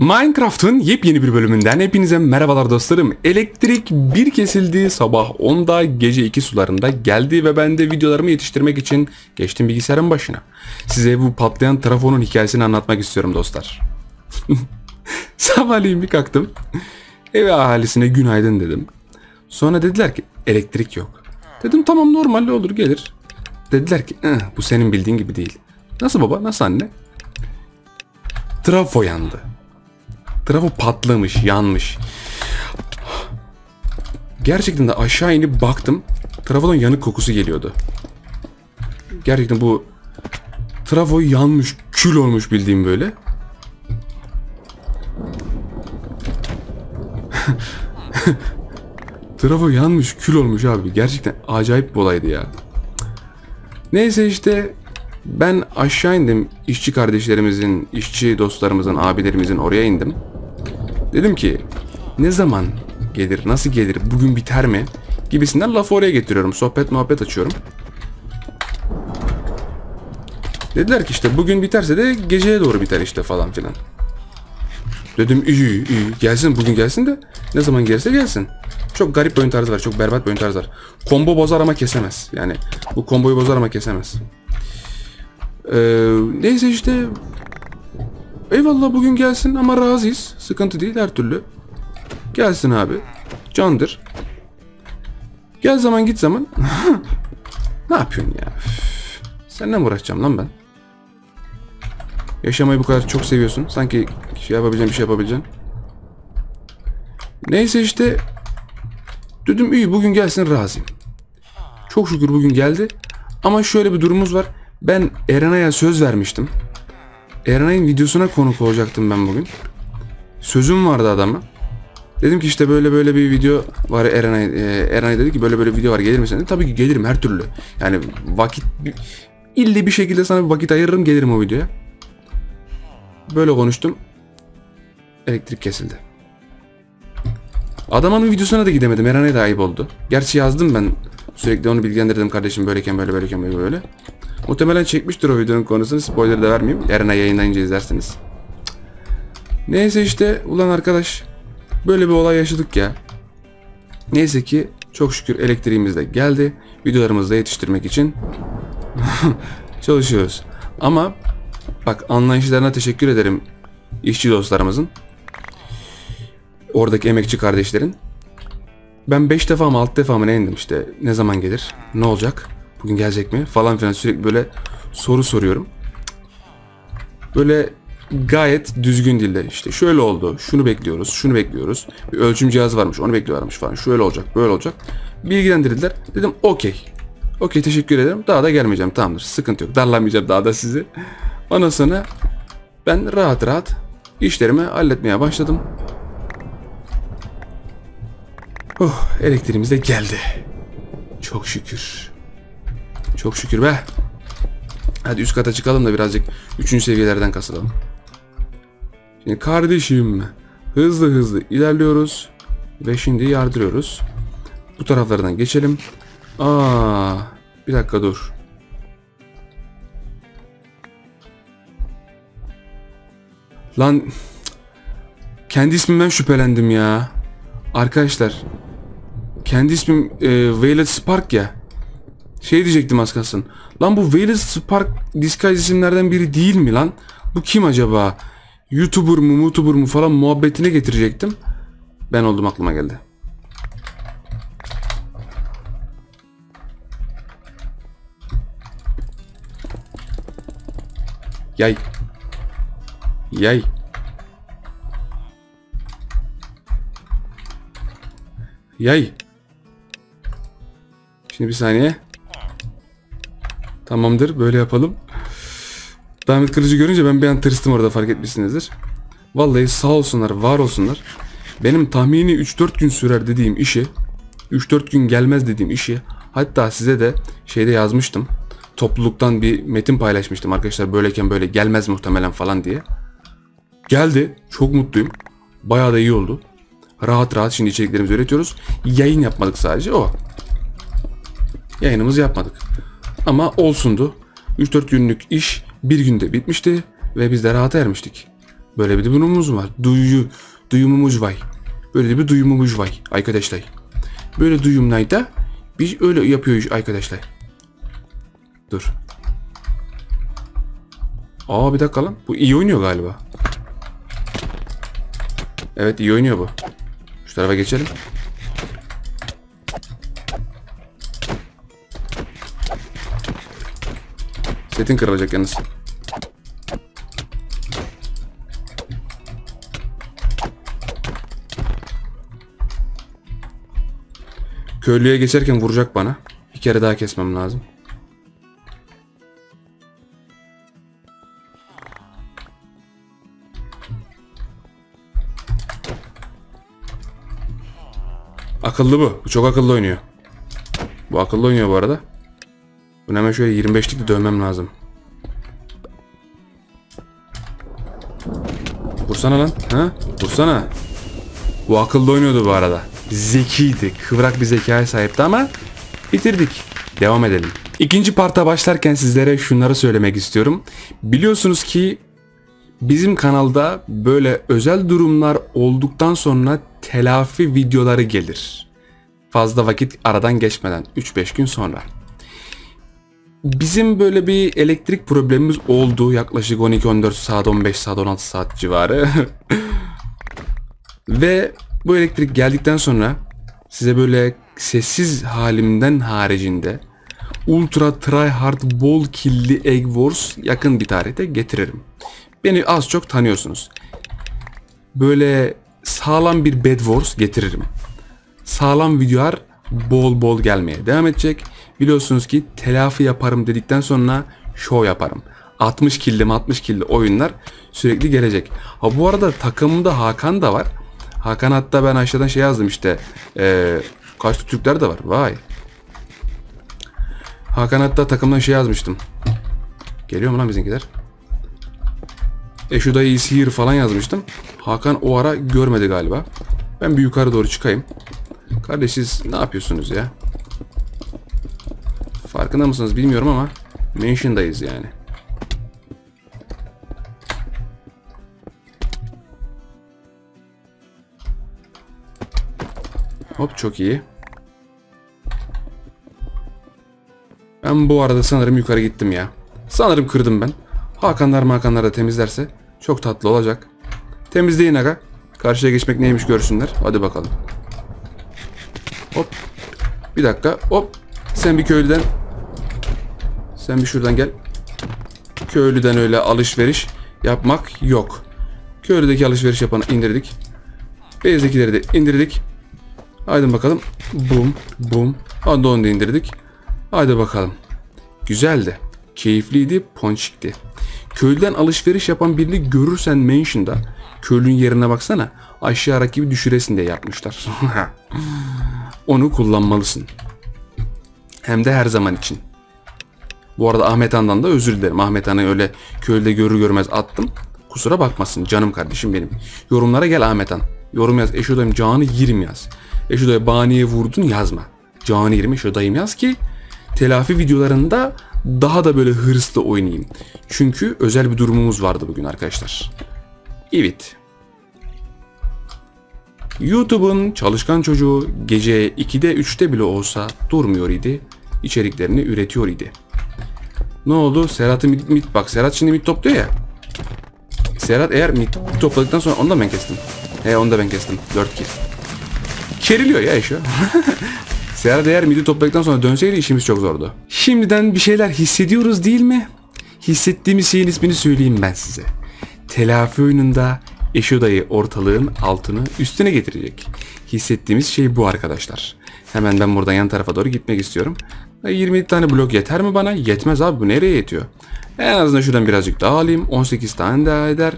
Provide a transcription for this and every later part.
Minecraft'ın yepyeni bir bölümünden hepinize merhabalar dostlarım. Elektrik bir kesildi sabah 10'da gece 2 sularında geldi ve ben de videolarımı yetiştirmek için geçtim bilgisayarın başına. Size bu patlayan trafonun hikayesini anlatmak istiyorum dostlar. Sabahleyin bir kalktım. Eve ahalisine günaydın dedim. Sonra dediler ki elektrik yok. Dedim tamam normal olur gelir. Dediler ki "Eh, bu senin bildiğin gibi değil. Nasıl baba nasıl anne? Trafo yandı. Trafo patlamış, yanmış. Gerçekten de aşağı inip baktım. Trafodan yanık kokusu geliyordu. Gerçekten bu trafo yanmış, kül olmuş bildiğim böyle. trafo yanmış, kül olmuş abi. Gerçekten acayip bir olaydı ya. Neyse işte ben aşağı indim. İşçi kardeşlerimizin, işçi dostlarımızın, abilerimizin oraya indim. Dedim ki ne zaman gelir, nasıl gelir, bugün biter mi? Gibisinden lafı oraya getiriyorum. Sohbet muhabbet açıyorum. Dediler ki işte bugün biterse de geceye doğru biter işte falan filan. Dedim iyi iyi gelsin bugün gelsin de ne zaman gelirse gelsin. Çok garip bir oyun tarzı var. Çok berbat bir oyun tarzı var. Combo bozar ama kesemez. Yani bu komboyu bozar ama kesemez. Ee, neyse işte eyvallah bugün gelsin ama razıyız. Sıkıntı değil her türlü. Gelsin abi. Candır. Gel zaman git zaman. ne yapıyorsun ya? Üf. Seninle mi uğraşacağım lan ben? Yaşamayı bu kadar çok seviyorsun. Sanki şey yapabileceğim bir şey yapabileceğim. Neyse işte dedim iyi bugün gelsin razıyım. Çok şükür bugün geldi. Ama şöyle bir durumumuz var. Ben Erenay'a söz vermiştim. Erenay'ın videosuna konuk olacaktım ben bugün. Sözüm vardı adama. Dedim ki işte böyle böyle bir video var Erenay. E, Erenay dedi ki böyle böyle video var gelir misin? Tabii ki gelirim her türlü. Yani vakit ille bir şekilde sana bir vakit ayırırım gelirim o videoya. Böyle konuştum. Elektrik kesildi. Adamın videosuna da gidemedim. Erenay'a da ayıp oldu. Gerçi yazdım ben. Sürekli onu bilgilendirdim kardeşim böyleyken böyle böyleyken böyle böyle. Muhtemelen çekmiştir o videonun konusunu. Spoiler da vermeyeyim. Erenay yayınlayınca izlersiniz. Neyse işte ulan arkadaş böyle bir olay yaşadık ya. Neyse ki çok şükür elektriğimiz de geldi. Videolarımızı da yetiştirmek için çalışıyoruz. Ama bak anlayışlarına teşekkür ederim işçi dostlarımızın. Oradaki emekçi kardeşlerin. Ben 5 defa mı 6 defa mı ne indim işte. Ne zaman gelir? Ne olacak? Bugün gelecek mi? Falan filan sürekli böyle soru soruyorum. Böyle gayet düzgün dilde işte şöyle oldu, şunu bekliyoruz, şunu bekliyoruz. Bir ölçüm cihazı varmış, onu bekliyorlarmış falan. Şöyle olacak, böyle olacak. Bilgilendirdiler. Dedim okey. Okey teşekkür ederim. Daha da gelmeyeceğim tamamdır. Sıkıntı yok. Darlamayacağım daha da sizi. Ondan sonra ben rahat rahat işlerimi halletmeye başladım. Oh, elektriğimiz de geldi. Çok şükür. Çok şükür be. Hadi üst kata çıkalım da birazcık üçüncü seviyelerden kasılalım. Şimdi kardeşim hızlı hızlı ilerliyoruz. Ve şimdi yardırıyoruz. Bu taraflardan geçelim. Aa, bir dakika dur. Lan kendi ismimden şüphelendim ya. Arkadaşlar kendi ismim e, Violet Spark ya. Şey diyecektim az kalsın. Lan bu Violet Spark Disguise isimlerden biri değil mi lan? Bu kim acaba? YouTuber mu, YouTuber mu falan muhabbetine getirecektim. Ben oldum aklıma geldi. Yay. Yay. Yay. Şimdi bir saniye. Tamamdır böyle yapalım. Damet Kılıcı görünce ben bir an tırstım orada fark etmişsinizdir. Vallahi sağ olsunlar var olsunlar. Benim tahmini 3-4 gün sürer dediğim işi 3-4 gün gelmez dediğim işi hatta size de şeyde yazmıştım. Topluluktan bir metin paylaşmıştım arkadaşlar böyleyken böyle gelmez muhtemelen falan diye. Geldi. Çok mutluyum. Bayağı da iyi oldu. Rahat rahat şimdi içeriklerimizi üretiyoruz. Yayın yapmadık sadece o. Yayınımızı yapmadık. Ama olsundu. 3-4 günlük iş bir günde bitmişti ve biz de rahata ermiştik. Böyle bir durumumuz var. Duyu, duyumumuz var. Böyle bir duyumumuz var arkadaşlar. Böyle duyumlarda biz öyle yapıyoruz arkadaşlar. Dur. Aa bir dakika lan. Bu iyi oynuyor galiba. Evet iyi oynuyor bu. Şu tarafa geçelim. Setin kırılacak yalnız. Köylüye geçerken vuracak bana. Bir kere daha kesmem lazım. Akıllı bu. Bu çok akıllı oynuyor. Bu akıllı oynuyor bu arada. Bunu hemen şöyle 25'lik de dövmem lazım. Vursana lan. Ha? Vursana. Bu akıllı oynuyordu bu arada. Zekiydi. Kıvrak bir zekaya sahipti ama bitirdik. Devam edelim. İkinci parta başlarken sizlere şunları söylemek istiyorum. Biliyorsunuz ki bizim kanalda böyle özel durumlar olduktan sonra telafi videoları gelir. Fazla vakit aradan geçmeden 3-5 gün sonra. Bizim böyle bir elektrik problemimiz oldu. Yaklaşık 12-14 saat, 15 saat, 16 saat civarı. Ve bu elektrik geldikten sonra size böyle sessiz halimden haricinde ultra tryhard bol killi Egg Wars yakın bir tarihte getiririm. Beni az çok tanıyorsunuz. Böyle sağlam bir Bed Wars getiririm. Sağlam videolar bol bol gelmeye devam edecek. Biliyorsunuz ki telafi yaparım dedikten sonra show yaparım. 60 killi 60 killi oyunlar sürekli gelecek. Ha bu arada takımımda Hakan da var. Hakan hatta ben aşağıdan şey yazdım işte. Ee, kaçlı Türkler de var. Vay. Hakan hatta takımdan şey yazmıştım. Geliyor mu lan bizimkiler? E şu da iyi sihir falan yazmıştım. Hakan o ara görmedi galiba. Ben bir yukarı doğru çıkayım. Kardeş siz ne yapıyorsunuz ya? Farkında mısınız bilmiyorum ama Mansion'dayız yani. Hop çok iyi. Ben bu arada sanırım yukarı gittim ya. Sanırım kırdım ben. Hakanlar makanlar da temizlerse çok tatlı olacak. Temizleyin aga. Karşıya geçmek neymiş görsünler. Hadi bakalım. Hop. Bir dakika. Hop. Sen bir köylüden. Sen bir şuradan gel. Köylüden öyle alışveriş yapmak yok. Köylüdeki alışveriş yapanı indirdik. Bezdekileri de indirdik. Haydi bakalım. Bum bum. Hadi onu da indirdik. Haydi bakalım. Güzeldi. Keyifliydi, ponçikti. Köylüden alışveriş yapan birini görürsen Mansion'da köylünün yerine baksana aşağı rakibi düşüresin diye yapmışlar. Onu kullanmalısın. Hem de her zaman için. Bu arada Ahmet Han'dan da özür dilerim. Ahmet Han'ı öyle köylüde görür görmez attım. Kusura bakmasın canım kardeşim benim. Yorumlara gel Ahmet Han. Yorum yaz. Eşodayım canı yirim yaz. Eşodaya baniye vurdun yazma. Canı yirim eşodayım yaz ki telafi videolarında daha da böyle hırslı oynayayım. Çünkü özel bir durumumuz vardı bugün arkadaşlar. Evet. YouTube'un çalışkan çocuğu gece 2'de 3'te bile olsa durmuyor idi. İçeriklerini üretiyor idi. Ne oldu? Serhat'ı mit, mit bak Serhat şimdi mit topluyor ya. Serhat eğer mit topladıktan sonra onu da ben kestim. He onu da ben kestim. 4 kill. Keriliyor ya işi. Serhat eğer midi topladıktan sonra dönseydi işimiz çok zordu. Şimdiden bir şeyler hissediyoruz değil mi? Hissettiğimiz şeyin ismini söyleyeyim ben size. Telafi oyununda Eşoda'yı ortalığın altını üstüne getirecek. Hissettiğimiz şey bu arkadaşlar. Hemen ben buradan yan tarafa doğru gitmek istiyorum. 20 tane blok yeter mi bana? Yetmez abi bu nereye yetiyor? En azından şuradan birazcık daha alayım. 18 tane daha eder.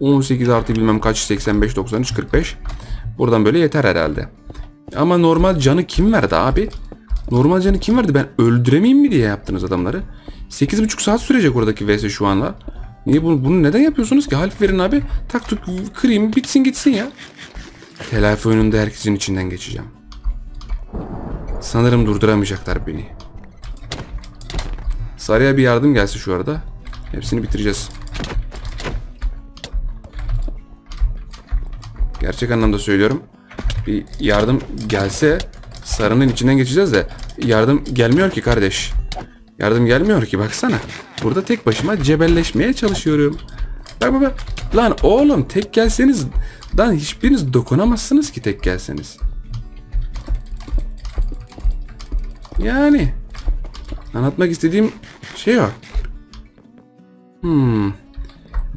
18 artı bilmem kaç 85, 93, 45. Buradan böyle yeter herhalde. Ama normal canı kim verdi abi? Normal canı kim verdi? Ben öldüremeyeyim mi diye yaptınız adamları. 8,5 saat sürecek oradaki vs şu anla. Niye bunu, bunu neden yapıyorsunuz ki? Halif verin abi. Tak tuk kırayım bitsin gitsin ya. Telafi oyununda herkesin içinden geçeceğim. Sanırım durduramayacaklar beni. Sarıya bir yardım gelse şu arada. Hepsini bitireceğiz. Gerçek anlamda söylüyorum. Bir yardım gelse sarının içinden geçeceğiz de yardım gelmiyor ki kardeş. Yardım gelmiyor ki baksana. Burada tek başıma cebelleşmeye çalışıyorum. Bak bak bak. Lan oğlum tek gelseniz lan hiçbiriniz dokunamazsınız ki tek gelseniz. Yani anlatmak istediğim şey o. Hmm.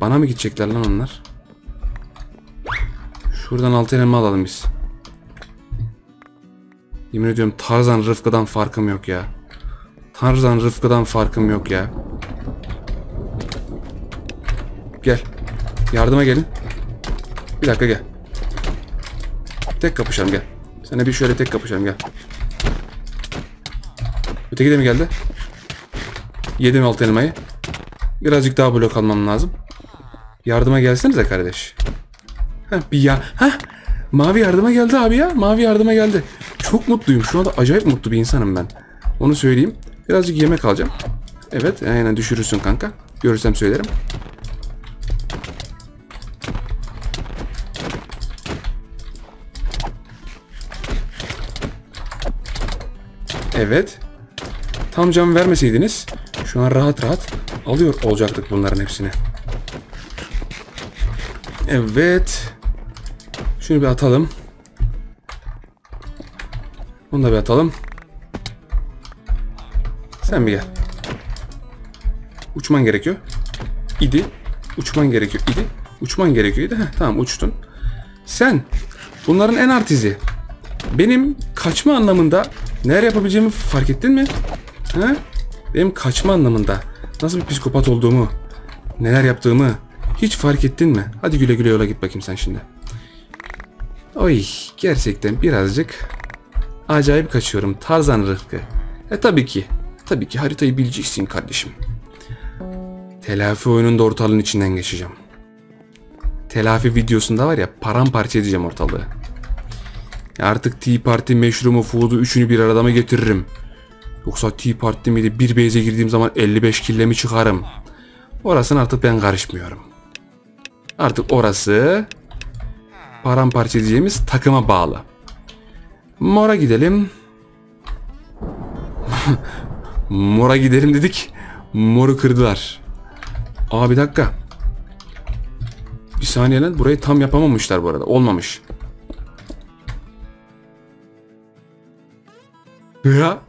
Bana mı gidecekler lan onlar? Şuradan altı elma alalım biz. Yemin ediyorum Tarzan Rıfkı'dan farkım yok ya. Tarzan Rıfkı'dan farkım yok ya. Gel. Yardıma gelin. Bir dakika gel. Tek kapışalım gel. Sana bir şöyle tek kapışalım gel. Öteki de mi geldi? Yedim alt elmayı. Birazcık daha blok almam lazım. Yardıma gelsenize kardeş. Heh, bir ya. Heh. Mavi yardıma geldi abi ya. Mavi yardıma geldi. Çok mutluyum. Şu anda acayip mutlu bir insanım ben. Onu söyleyeyim. Birazcık yemek alacağım. Evet. Aynen düşürürsün kanka. Görürsem söylerim. Evet. Tam cam vermeseydiniz şu an rahat rahat alıyor olacaktık bunların hepsini. Evet. Şunu bir atalım. Bunu da bir atalım. Sen bir gel. Uçman gerekiyor. İdi. Uçman gerekiyor. İdi. Uçman gerekiyordu. Heh, tamam uçtun. Sen bunların en artizi. Benim kaçma anlamında neler yapabileceğimi fark ettin mi? Ha? Benim kaçma anlamında nasıl bir psikopat olduğumu, neler yaptığımı hiç fark ettin mi? Hadi güle güle yola git bakayım sen şimdi. Oy gerçekten birazcık acayip kaçıyorum Tarzan Rıfkı. E tabii ki. Tabii ki haritayı bileceksin kardeşim. Telafi oyununda ortalığın içinden geçeceğim. Telafi videosunda var ya paramparça edeceğim ortalığı. Artık Tea Party, Meşrumu, Food'u üçünü bir arada mı getiririm? Yoksa Tea Party miydi bir base'e girdiğim zaman 55 kille mi çıkarım? Orasını artık ben karışmıyorum. Artık orası paramparça edeceğimiz takıma bağlı. Mora gidelim. Mora gidelim dedik. Moru kırdılar. Aa bir dakika. Bir saniye lan burayı tam yapamamışlar bu arada. Olmamış. Ya.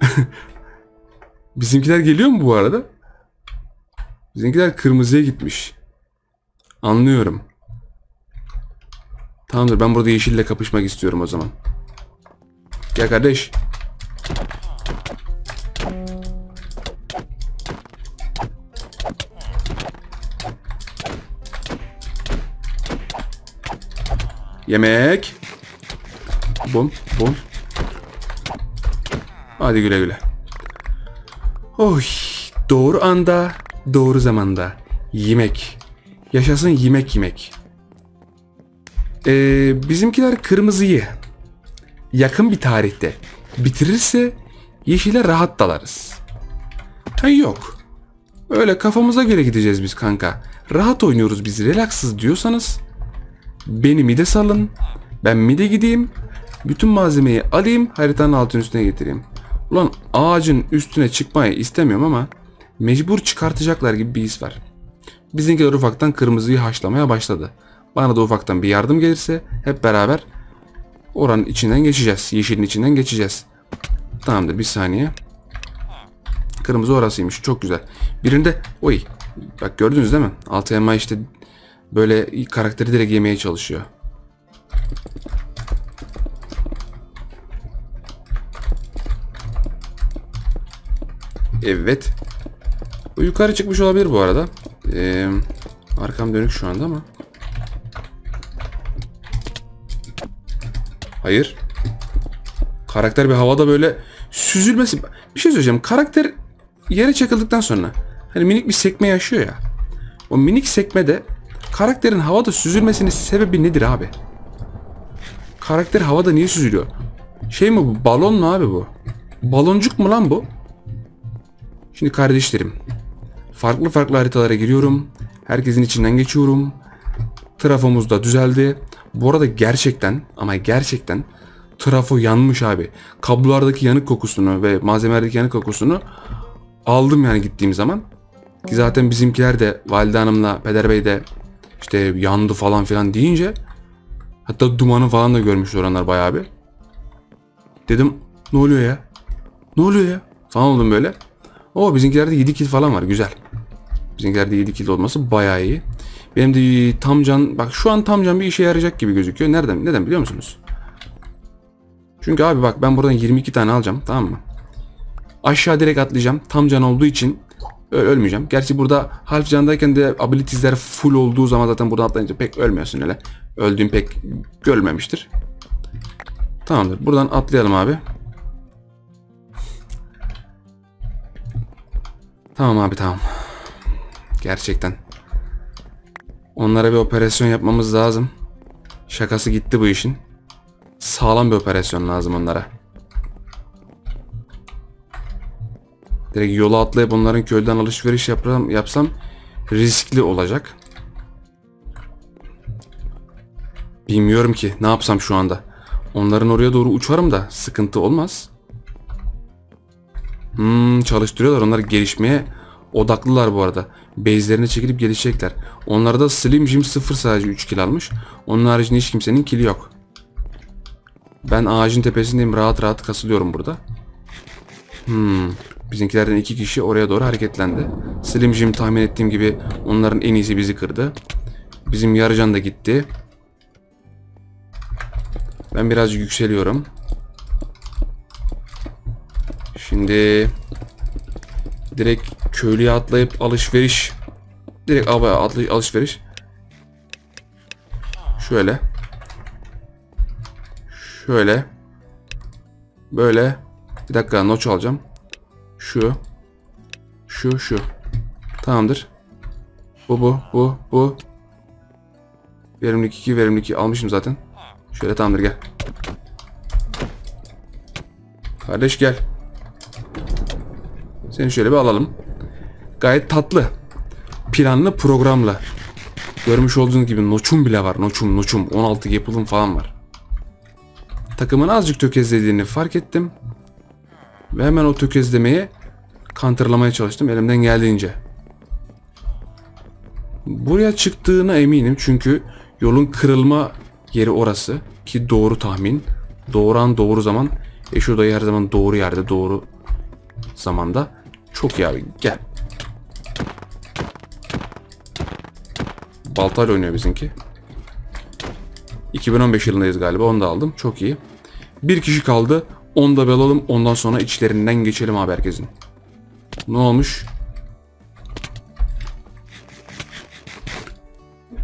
Bizimkiler geliyor mu bu arada? Bizimkiler kırmızıya gitmiş. Anlıyorum. Tamamdır ben burada yeşille kapışmak istiyorum o zaman. Gel kardeş. Yemek. Bom, bom. Hadi güle güle. Oy, doğru anda, doğru zamanda. Yemek. Yaşasın yemek yemek. Ee, bizimkiler kırmızıyı yakın bir tarihte bitirirse yeşile rahat dalarız. Ha yok. Öyle kafamıza göre gideceğiz biz kanka. Rahat oynuyoruz biz relaksız diyorsanız beni mide salın. Ben mide gideyim. Bütün malzemeyi alayım haritanın altın üstüne getireyim. Ulan ağacın üstüne çıkmayı istemiyorum ama mecbur çıkartacaklar gibi bir his var. Bizimkiler ufaktan kırmızıyı haşlamaya başladı. Bana da ufaktan bir yardım gelirse hep beraber oranın içinden geçeceğiz. Yeşilin içinden geçeceğiz. Tamamdır bir saniye. Kırmızı orasıymış çok güzel. Birinde oy bak gördünüz değil mi? Altı elma işte böyle karakteri direkt yemeye çalışıyor. Evet. Bu yukarı çıkmış olabilir bu arada. Ee, arkam dönük şu anda ama. Hayır. Karakter bir havada böyle süzülmesi. Bir şey söyleyeceğim. Karakter yere çakıldıktan sonra hani minik bir sekme yaşıyor ya. O minik sekmede karakterin havada süzülmesinin sebebi nedir abi? Karakter havada niye süzülüyor? Şey mi bu? Balon mu abi bu? Baloncuk mu lan bu? Şimdi kardeşlerim. Farklı farklı haritalara giriyorum. Herkesin içinden geçiyorum. Trafomuz da düzeldi. Bu arada gerçekten ama gerçekten trafo yanmış abi. Kablolardaki yanık kokusunu ve malzemelerdeki yanık kokusunu aldım yani gittiğim zaman. Ki zaten bizimkiler de Valide Hanım'la Peder Bey de işte yandı falan filan deyince hatta dumanı falan da görmüş oranlar bayağı bir. Dedim ne oluyor ya? Ne oluyor ya? Falan oldum böyle. O bizimkilerde 7 kill falan var güzel. Bizimkilerde 7 kill olması bayağı iyi. Benim de tam can bak şu an tam can bir işe yarayacak gibi gözüküyor. Nereden? Neden biliyor musunuz? Çünkü abi bak ben buradan 22 tane alacağım tamam mı? Aşağı direkt atlayacağım. Tam can olduğu için Öl ölmeyeceğim. Gerçi burada half candayken de abilitiesler full olduğu zaman zaten buradan atlayınca pek ölmüyorsun öyle. Öldüğüm pek görülmemiştir. Tamamdır. Buradan atlayalım abi. Tamam abi tamam. Gerçekten. Onlara bir operasyon yapmamız lazım. Şakası gitti bu işin. Sağlam bir operasyon lazım onlara. Direkt yola atlayıp onların köyden alışveriş yapsam, yapsam riskli olacak. Bilmiyorum ki ne yapsam şu anda. Onların oraya doğru uçarım da sıkıntı olmaz. Hmm, çalıştırıyorlar. Onlar gelişmeye odaklılar bu arada. Base'lerine çekilip gelişecekler. Onlarda Slim Jim 0 sadece 3 kill almış. Onun haricinde hiç kimsenin kili yok. Ben ağacın tepesindeyim. Rahat rahat kasılıyorum burada. Hmm. Bizimkilerden iki kişi oraya doğru hareketlendi. Slim Jim tahmin ettiğim gibi onların en iyisi bizi kırdı. Bizim yarıcan da gitti. Ben biraz yükseliyorum. Şimdi direkt köylüye atlayıp alışveriş direkt abaya atlay alışveriş. Şöyle. Şöyle. Böyle. Bir dakika noç alacağım şu. Şu şu. Tamamdır. Bu bu bu bu. Verimlilik 2 verimlilik 2 almışım zaten. Şöyle tamamdır gel. Kardeş gel seni şöyle bir alalım. Gayet tatlı. Planlı programla. Görmüş olduğunuz gibi noçum bile var. Noçum noçum. 16 yapılım falan var. Takımın azıcık tökezlediğini fark ettim. Ve hemen o tökezlemeye counterlamaya çalıştım elimden geldiğince. Buraya çıktığına eminim çünkü yolun kırılma yeri orası. Ki doğru tahmin. Doğru an doğru zaman. Eşo dayı her zaman doğru yerde doğru zamanda. Çok iyi abi gel. Baltayla oynuyor bizimki. 2015 yılındayız galiba onu da aldım. Çok iyi. Bir kişi kaldı. Onu da alalım. Ondan sonra içlerinden geçelim abi herkesin. Ne olmuş?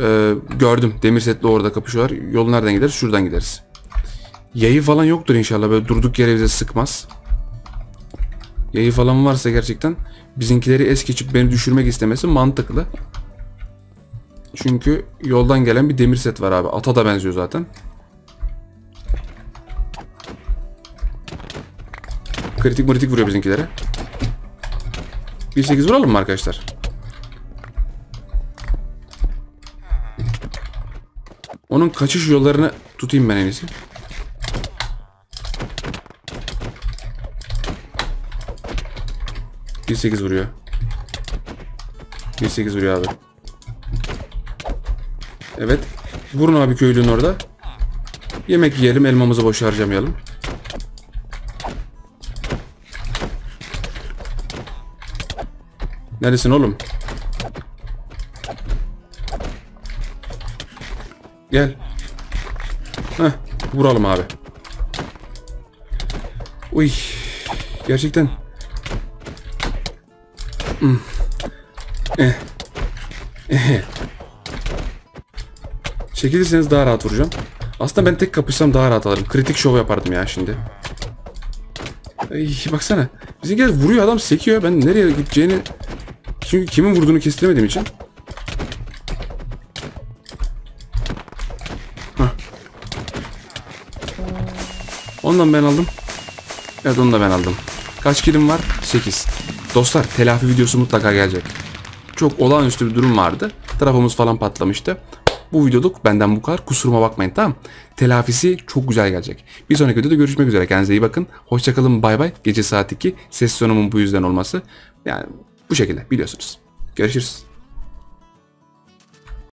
Ee, gördüm. Demir setli orada kapışıyorlar. Yol nereden gideriz? Şuradan gideriz. Yayı falan yoktur inşallah. Böyle durduk yere bize sıkmaz. Yayı falan varsa gerçekten bizimkileri es geçip beni düşürmek istemesi mantıklı. Çünkü yoldan gelen bir demir set var abi. Ata da benziyor zaten. Kritik kritik vuruyor bizimkilere. 1.8 vuralım mı arkadaşlar? Onun kaçış yollarını tutayım ben en iyisi. 1.8 vuruyor. 1.8 vuruyor abi. Evet. Vurun abi köylünün orada. Yemek yiyelim. Elmamızı boş harcamayalım. Neredesin oğlum? Gel. Heh, vuralım abi. Uy. Gerçekten Çekilirseniz daha rahat vuracağım. Aslında ben tek kapışsam daha rahat alırım. Kritik şov yapardım ya şimdi. Ay, baksana. Bizimkiler vuruyor adam sekiyor. Ben nereye gideceğini... Çünkü kimin vurduğunu kestiremediğim için. Ondan ben aldım. Evet onu da ben aldım. Kaç kilim var? 8. Dostlar telafi videosu mutlaka gelecek. Çok olağanüstü bir durum vardı. Trafomuz falan patlamıştı. Bu videoluk benden bu kadar. Kusuruma bakmayın tamam Telafisi çok güzel gelecek. Bir sonraki videoda görüşmek üzere. Kendinize iyi bakın. Hoşçakalın bay bay. Gece saat 2. Ses tonumun bu yüzden olması. Yani bu şekilde biliyorsunuz. Görüşürüz.